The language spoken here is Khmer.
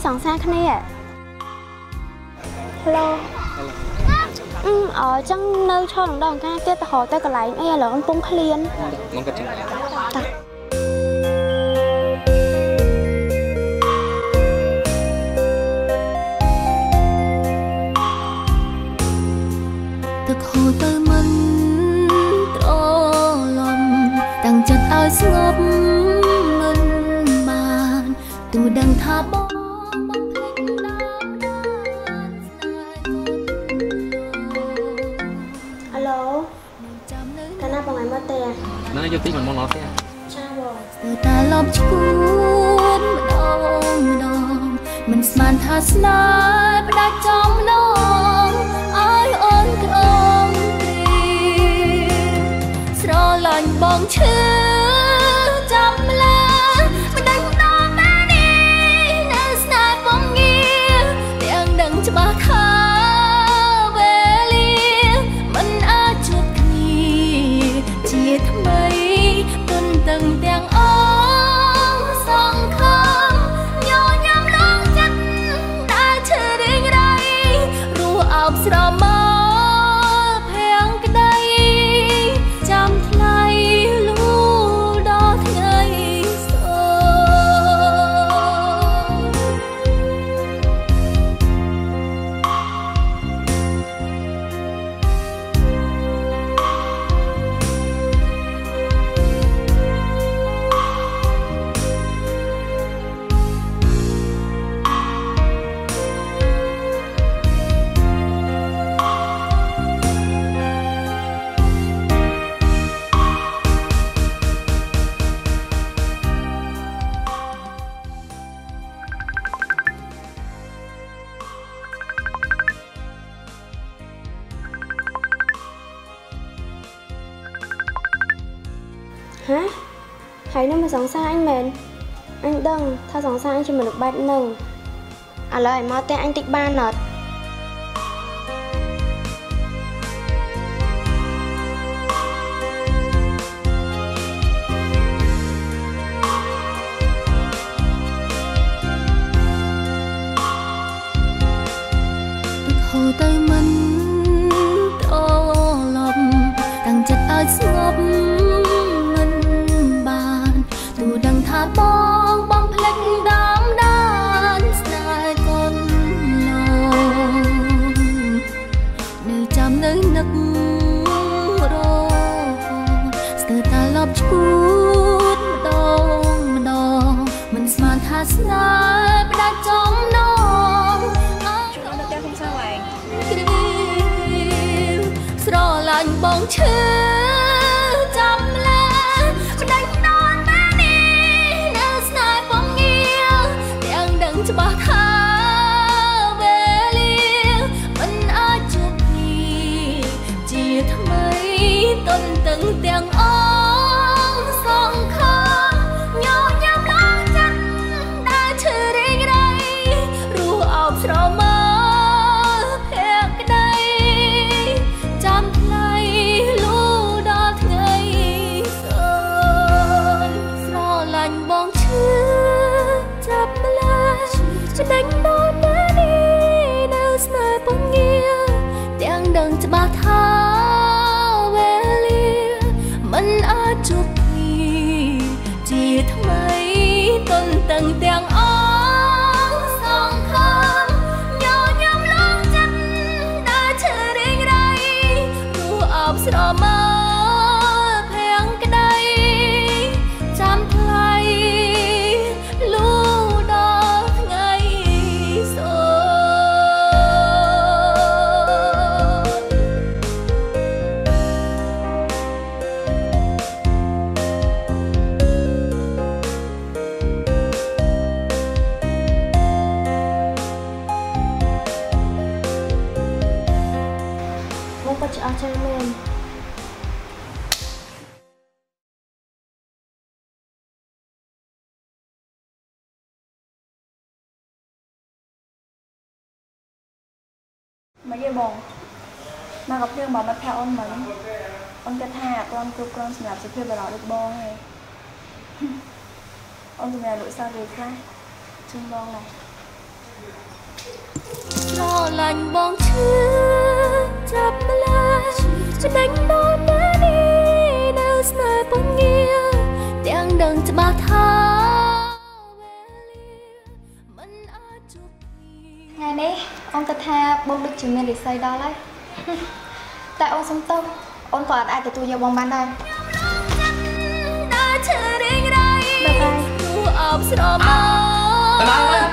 នេះសង្សារគ្នា Hello អឺអឺចឹងនៅឈរនឹងដងការគេទៅរកទៅកន្លែងអីឥឡូវកំពុងឃ្លានមកក៏ចឹងទឹ លណាបងឯងមកទេហ្នឹងយកទីមិនមកដល់ទេចាបងស្ទើរតែលប់ឈួតម្ដងម្ដងមិនស្មានថាស្នេហ៍ផ្ដាច់ចំនងឲ្យអូនក្រងព្រាស្រឡាញ់បងឈឺ ហាហើយនឹងមកសង្សារអញមែនអញដឹងថាសង្សារអញជាមនុស្សបែបហ្នឹងឥឡូវឲ្យមកតែអញតិចបានអត់ ស្នេហ៍ផ្ដាច់ចំណងអើខ្ញុំនៅផ្ទះខ្ញុំសើឯងគ្រាវស្រឡាញ់បងឈឺ ទាំងដឹងច្បាស់ថា ទាំងដឹង ពិតជាអស្ចារ្យមែនមកយេបងមកកັບរឿងបងមកថាអូនមិនអូនគិតថាអត់គ្រប់គ្រប់គ្រាន់សម្រាប់សុភាពអារម្មណ៍ដូចបងទេអូនសម្រាប់លោកសារីខ្លះជុំបងដែរស្រឡាញ់បងឈឺ ចាប់ម្លាចំណេញដល់ណានេះនៅស្នេហ៍ពងងារទាំងដឹងច្បាស់ថាវេលាមិនអាចជួបគ្នាថ្ងៃនេះអូនគិតថាបងដូចជាមានរិស័យដល់ហើយតែអូនសុំទោសអូនក៏អត់អាចទទួលយកបងបានដែរដើរឈឺរៀងរៃបាយបាយព្រោះអបស្រមោទៅណា